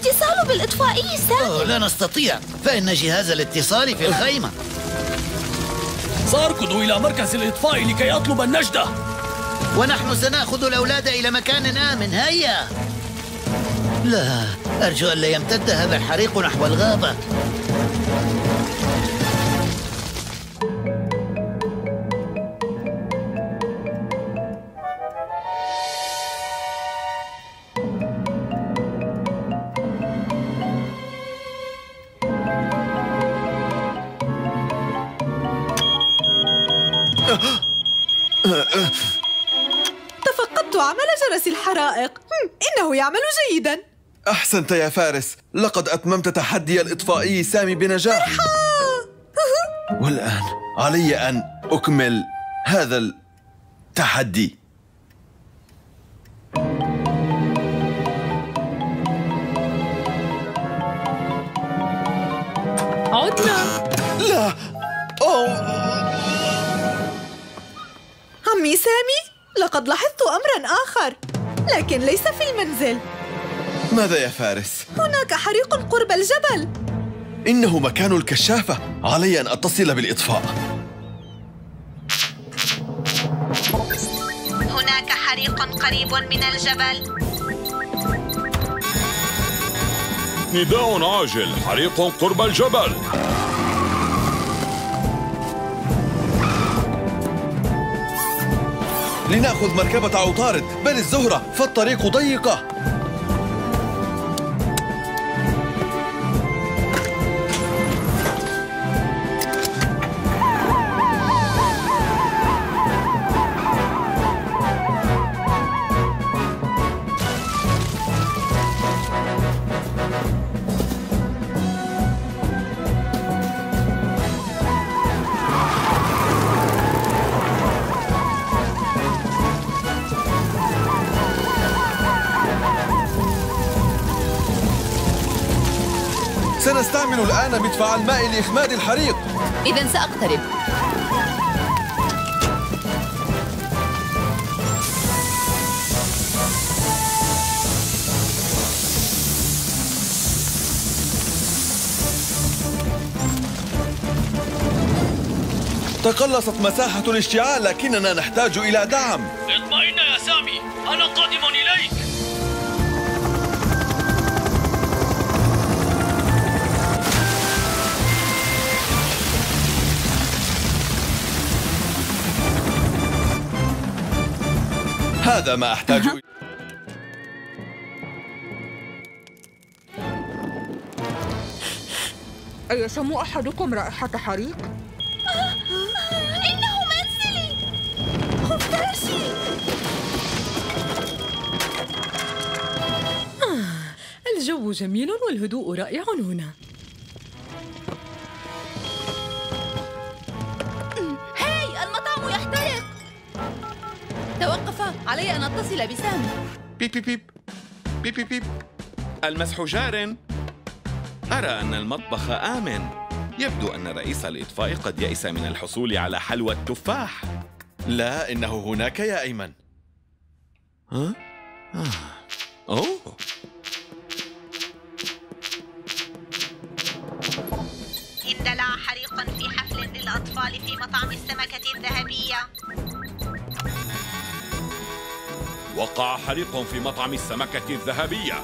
الاتصال بالإطفائي سامي لا نستطيع. فإن جهاز الاتصال في الخيمة. سأركض إلى مركز الإطفاء لكي أطلب النجدة. ونحن سنأخذ الأولاد إلى مكان آمن. هيا. لا أرجو أن لا يمتد هذا الحريق نحو الغابة. تفقدت عمل جرس الحرائق. إنه يعمل جيدا. أحسنت يا فارس. لقد أتممت تحدي الإطفائي سامي بنجاح. والآن علي أن أكمل هذا التحدي. عدنا. لا. عمي سامي لقد لاحظت أمرا آخر لكن ليس في المنزل. ماذا يا فارس؟ هناك حريق قرب الجبل. إنه مكان الكشافة. علي أن أتصل بالإطفاء. هناك حريق قريب من الجبل. نداء عاجل. حريق قرب الجبل. لنأخذ مركبة عطارد بل الزهرة فالطريق ضيقة. سنستعمل الآن مدفع الماء لإخماد الحريق. إذا سأقترب. تقلصت مساحة الاشتعال لكننا نحتاج إلى دعم. اطمئن يا سامي. أنا قادم إليك. هذا ما أحتاج إليه. أيشم أحدكم رائحة حريق؟ إنه منزلي! خفاشي الجو جميل والهدوء رائع هنا. علي أن أتصل بسامي. بيب بيب بيب. بيب بيب بيب. المسح جار. أرى أن المطبخ آمن. يبدو أن رئيس الإطفاء قد يئس من الحصول على حلوى التفاح. لا إنه هناك يا أيمن. ها؟ آه. أوه. اندلع حريق في حفل للأطفال في مطعم السمكة الذهبية. وقع حريق في مطعم السمكة الذهبية.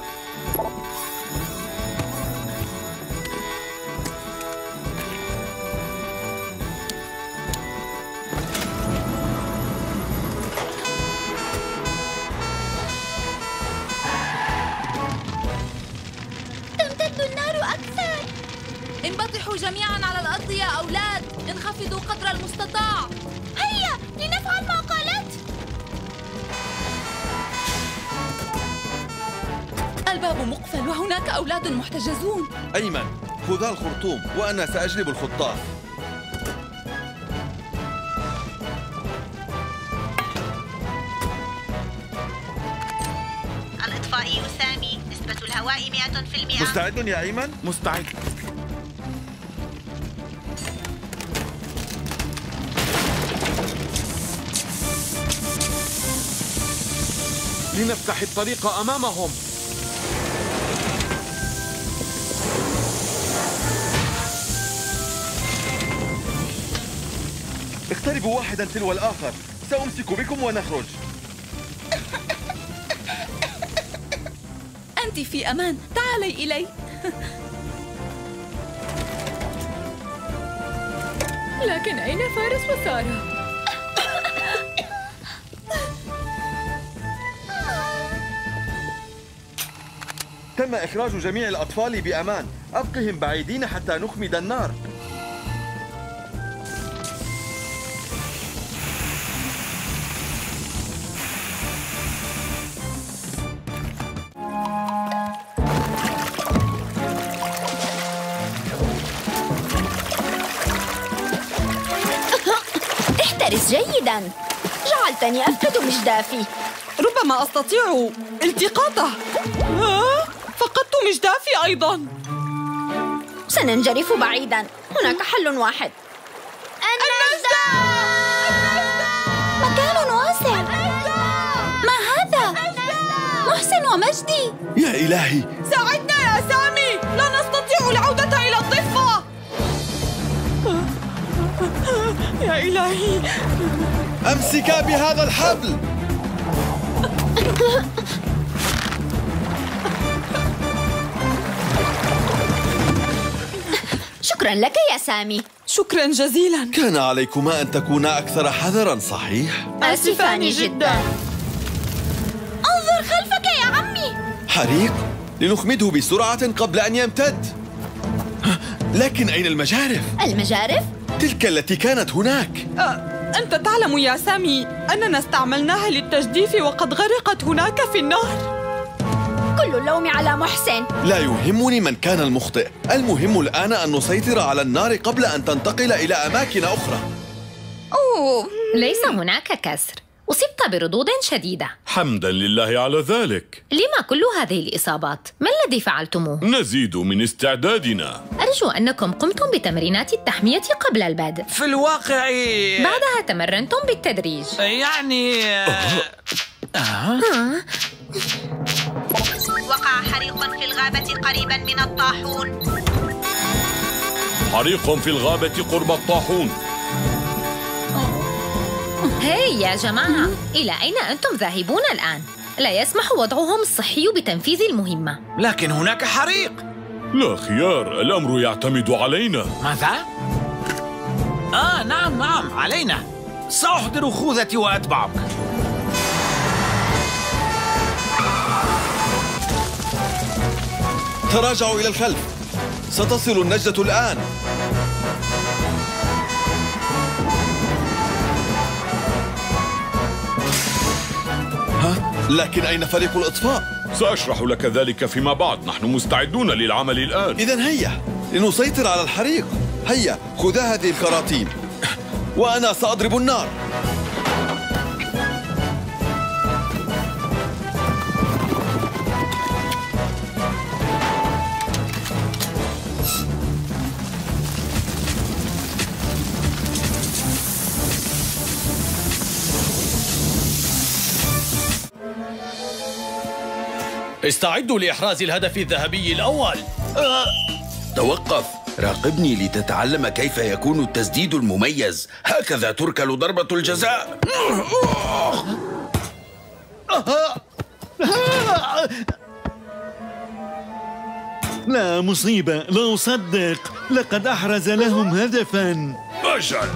الباب مقفل وهناك أولاد محتجزون. أيمن خذا الخرطوم وأنا سأجلب الخطاف. الإطفائي سامي نسبة الهواء 100% مستعد يا أيمن؟ مستعد. لنفتح الطريق أمامهم. اقتربوا واحدا تلو الآخر. سأمسك بكم ونخرج. أنت في أمان. تعالي إلي. لكن أين فارس وسارة؟ تم إخراج جميع الأطفال بأمان. أبقهم بعيدين حتى نخمد النار. احترس جيدا. جعلتني أفقد مجدافي. ربما أستطيع التقاطه. فقدت مجدافي أيضا. سننجرف بعيدا. هناك حل واحد. النجدة مكان واسع. ما هذا؟ محسن ومجدي. يا إلهي! ساعدنا يا إلهي. أمسكا بهذا الحبل. شكرا لك يا سامي. شكرا جزيلا. كان عليكما أن تكونا أكثر حذرا صحيح؟ آسفان جدا. انظر خلفك يا عمي. حريق لنخمده بسرعة قبل أن يمتد. لكن أين المجارف؟ المجارف؟ تلك التي كانت هناك. أه، أنت تعلم يا سامي أننا استعملناها للتجديف وقد غرقت هناك في النهر. كل اللوم على محسن. لا يهمني من كان المخطئ. المهم الآن أن نسيطر على النار قبل أن تنتقل إلى أماكن أخرى. أوه ليس هناك كسر. أصبت بردود شديدة. حمدا لله على ذلك. لما كل هذه الإصابات؟ ما الذي فعلتموه؟ نزيد من استعدادنا. أرجو أنكم قمتم بتمرينات التحمية قبل البدء. في الواقع بعدها تمرنتم بالتدريج. يعني وقع حريق في الغابة قريبا من الطاحون. حريق في الغابة قرب الطاحون. هاي يا جماعة إلى أين أنتم ذاهبون الآن؟ لا يسمح وضعهم الصحي بتنفيذ المهمة. لكن هناك حريق. لا خيار الأمر يعتمد علينا. ماذا؟ آه نعم نعم علينا. سأحضر خوذتي وأتبعك. تراجعوا إلى الخلف. ستصل النجدة الآن. لكن أين فريق الإطفاء؟ سأشرح لك ذلك فيما بعد. نحن مستعدون للعمل الآن. إذا هيا لنسيطر على الحريق. هيا خذا هذه الكراتين. وأنا سأضرب النار. استعدوا لإحراز الهدف الذهبي الأول. توقف. راقبني لتتعلم كيف يكون التسديد المميز. هكذا تركل ضربة الجزاء. لا مصيبة لا أصدق. لقد أحرز لهم هدفا. أجل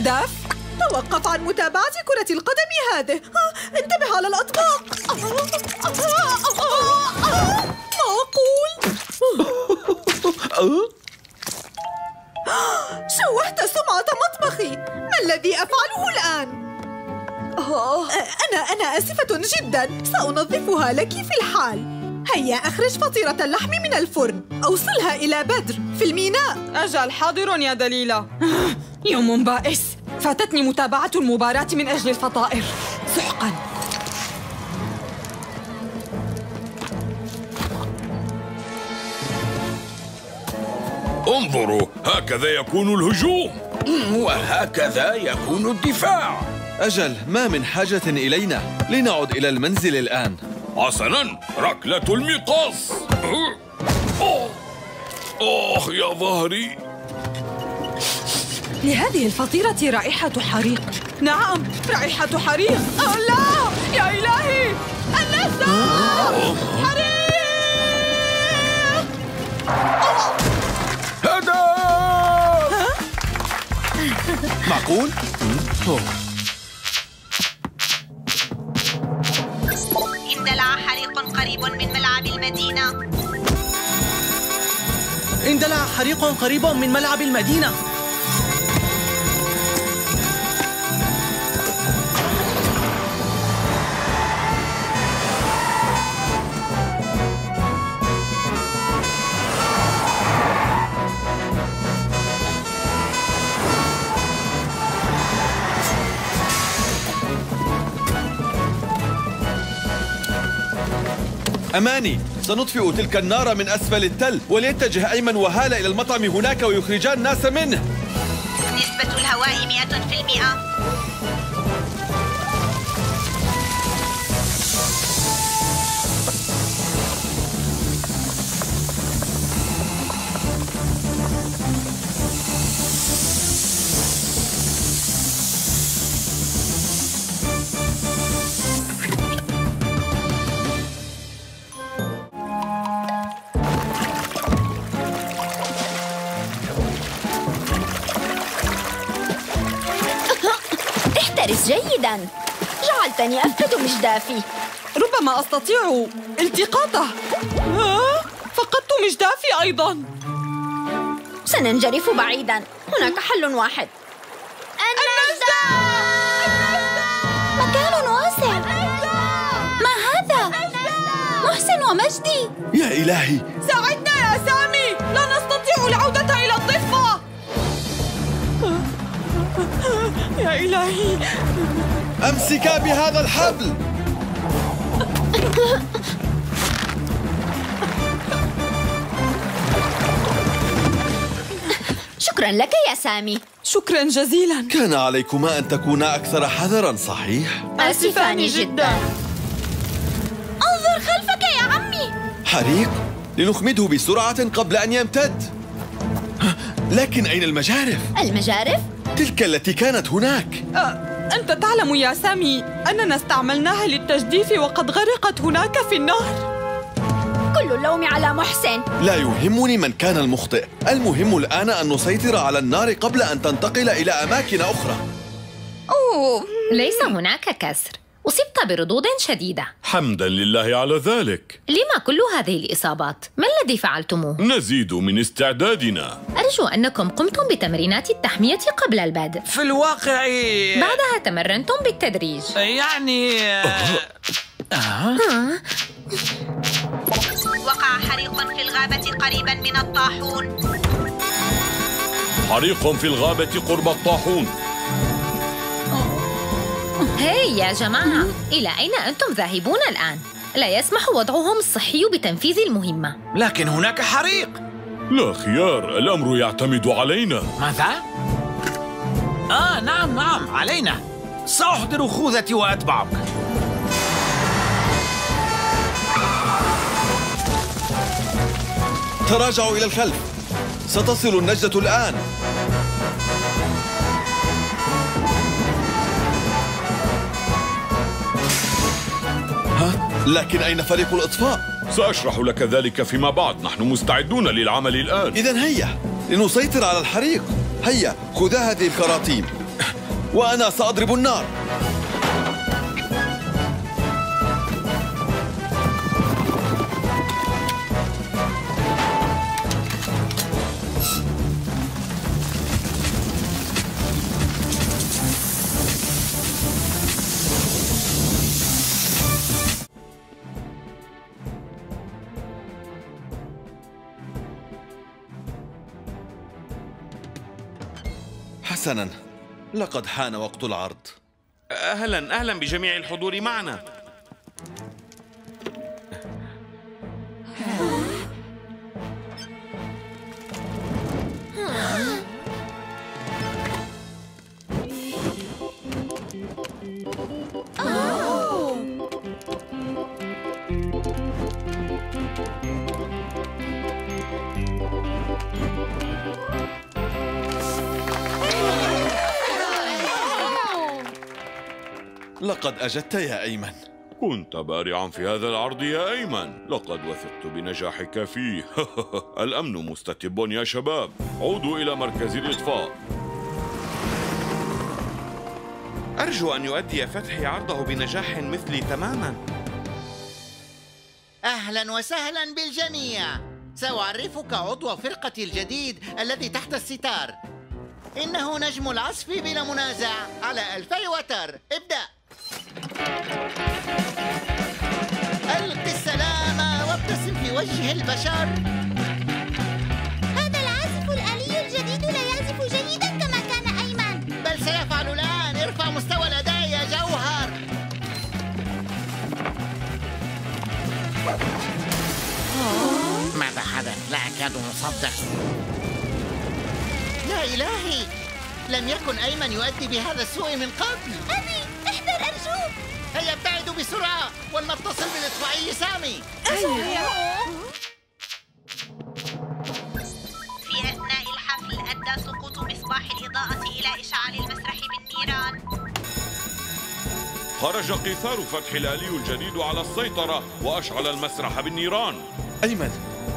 هدف توقف عن متابعة كرة القدم هذه. آه، انتبه على الأطباق. ما أقول؟ شوهت سمعة مطبخي؟ ما الذي أفعله الآن؟ أنا أنا آسفة جدا. سأنظفها لك في الحال. هيا أخرج فطيرة اللحم من الفرن. أوصلها إلى بدر. في الميناء. أجل حاضر يا دليلة. يوم بائس. فاتتني متابعة المباراة من أجل الفطائر. سحقا انظروا هكذا يكون الهجوم. وهكذا يكون الدفاع. أجل ما من حاجة إلينا؟ لنعد إلى المنزل الآن. حسنا ركلة المقاص أوه يا ظهري. لهذه الفطيرة رائحة حريق. نعم رائحة حريق. أو لا يا إلهي النساء حريق. معقول؟ أوه. اندلع حريق قريب من ملعب المدينة. اندلع حريق قريب من ملعب المدينة. أماني سنطفئ تلك النار من أسفل التل وليتجه أيمن وهالة إلى المطعم هناك ويخرجا الناس منه. نسبة الهواء 100% جدا جعلتني أفقد مجدافي. ربما أستطيع التقاطه. فقدت مجدافي أيضا. سننجرف بعيدا. هناك حل واحد. النجدة! مكان واسع. ما هذا؟ محسن ومجدي. يا إلهي! ساعدنا يا سامي. لا نستطيع العودة إلى الضفة يا إلهي! أمسكا بهذا الحبل. شكرا لك يا سامي. شكرا جزيلا. كان عليكما أن تكونا أكثر حذرا صحيح؟ آسفان جدا. انظر خلفك يا عمي. حريق لنخمده بسرعة قبل أن يمتد. لكن أين المجارف؟ المجارف؟ تلك التي كانت هناك. أه، أنت تعلم يا سامي أننا استعملناها للتجديف وقد غرقت هناك في النهر. كل اللوم على محسن. لا يهمني من كان المخطئ. المهم الآن أن نسيطر على النار قبل أن تنتقل إلى أماكن أخرى. أوه. ليس هناك كسر. أصبت بردود شديدة. حمدا لله على ذلك. لما كل هذه الإصابات؟ ما الذي فعلتموه؟ نزيد من استعدادنا. أرجو أنكم قمتم بتمرينات التحمية قبل البدء. في الواقع بعدها تمرنتم بالتدريج. يعني آه. وقع حريق في الغابة قريبا من الطاحون. حريق في الغابة قرب الطاحون. هاي يا جماعة. إلى أين أنتم ذاهبون الآن؟ لا يسمح وضعهم الصحي بتنفيذ المهمة. لكن هناك حريق. لا خيار الأمر يعتمد علينا. ماذا؟ آه نعم نعم علينا. سأحضر خوذتي وأتبعك. تراجعوا إلى الخلف. ستصل النجدة الآن. لكن أين فريق الإطفاء؟ سأشرح لك ذلك فيما بعد. نحن مستعدون للعمل الآن. إذا هيا لنسيطر على الحريق. هيا خذا هذه الخراطيم وأنا سأضرب النار. حسنا لقد حان وقت العرض. أهلا أهلا بجميع الحضور معنا. لقد أجدت يا أيمن. كنت بارعا في هذا العرض يا أيمن. لقد وثقت بنجاحك فيه. الأمن مستتب يا شباب. عودوا إلى مركز الإطفاء. أرجو أن يؤدي فتحي عرضه بنجاح مثلي تماما. أهلا وسهلا بالجميع. سأعرفك عضو فرقتي الجديد الذي تحت الستار. إنه نجم العصف بلا منازع. على ألفي وتر. ابدأ. ألق السلام وابتسم في وجه البشر. هذا العازف الآلي الجديد لا يعزف جيدا كما كان أيمن. بل سيفعل الآن ارفع مستوى الأداء يا جوهر. ماذا حدث؟ لا أكاد أصدق. يا إلهي لم يكن أيمن يؤدي بهذا السوء من قبل. هيا ابتعدوا بسرعة ولنتصل بالإطفائي سامي. في أثناء الحفل أدى سقوط مصباح الإضاءة إلى إشعال المسرح بالنيران. خرج قيثار فتح الآلي الجديد على السيطرة وأشعل المسرح بالنيران. أيمن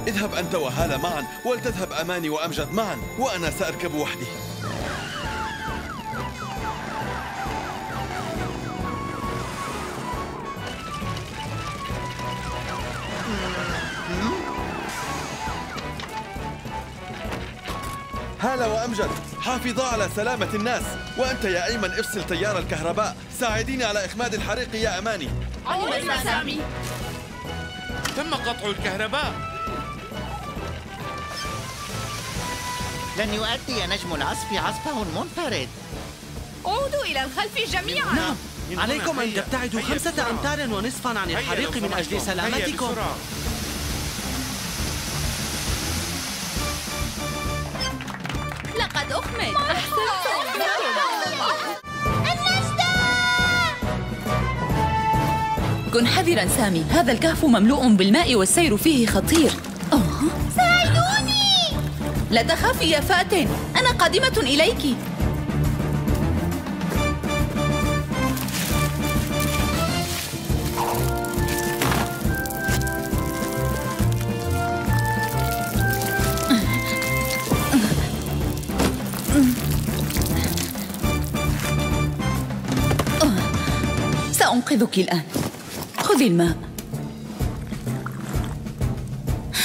اذهب أنت وهالة معا ولتذهب أماني وأمجد معا وأنا سأركب وحدي. هالة وأمجد. حافظا على سلامة الناس. وأنت يا أيمن افصل تيار الكهرباء. ساعديني على إخماد الحريق يا أماني. علمنا سامي. تم قطع الكهرباء. لن يؤدي نجم العصف عزفه المنفرد عودوا إلى الخلف جميعا. نعم. عليكم أن تبتعدوا خمسة أمتار ونصفا عن الحريق من أجل سلامتكم. لقد أخمد أحسنت كن حذرا سامي. هذا الكهف مملوء بالماء والسير فيه خطير. أوه. ساعدوني. لا تخافي يا فاتن. أنا قادمة إليك. سأنقذك الآن. خذي الماء.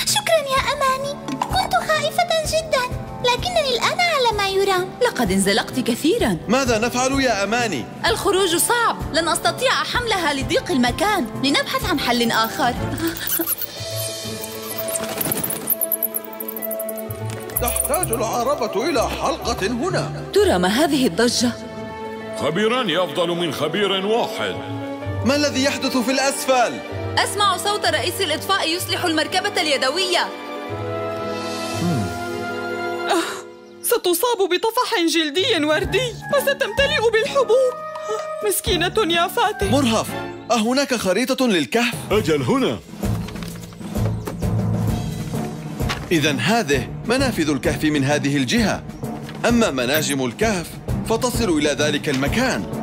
شكرا يا أماني. كنت خائفة جدا لكنني الآن على ما يرام. لقد انزلقت كثيرا. ماذا نفعل يا أماني؟ الخروج صعب. لن أستطيع حملها لضيق المكان. لنبحث عن حل آخر. تحتاج العربة إلى حلقة هنا. ترى ما هذه الضجة؟ خبيران أفضل من خبير واحد. ما الذي يحدث في الأسفل؟ أسمع صوت رئيس الإطفاء يصلح المركبة اليدوية. ستصاب بطفح جلدي وردي وستمتلئ بالحبوب. مسكينة يا فاتن مرهف أهناك خريطة للكهف؟ أجل هنا. إذا هذه منافذ الكهف من هذه الجهة. أما مناجم الكهف فتصل إلى ذلك المكان.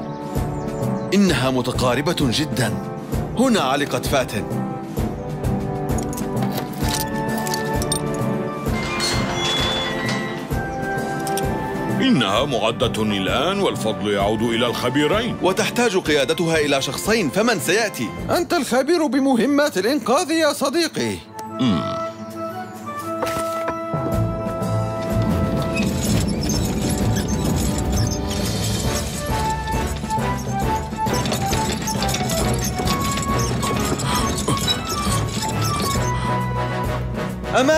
إنها متقاربة جدا هنا علقت فاتن إنها معدة الآن والفضل يعود إلى الخبيرين وتحتاج قيادتها إلى شخصين فمن سيأتي؟ أنت الخبير بمهمات الإنقاذ يا صديقي مم.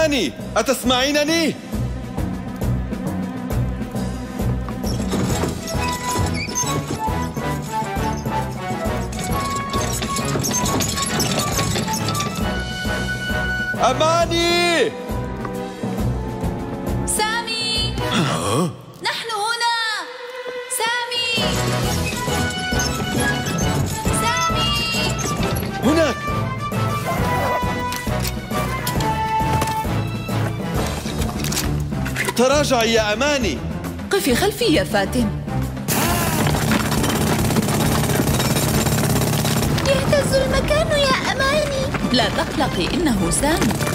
أماني أتسمعينني؟ أماني تراجعي يا أماني. قفي خلفي يا فاتن. يهتز المكان يا أماني. لا تقلقي إنه سامي.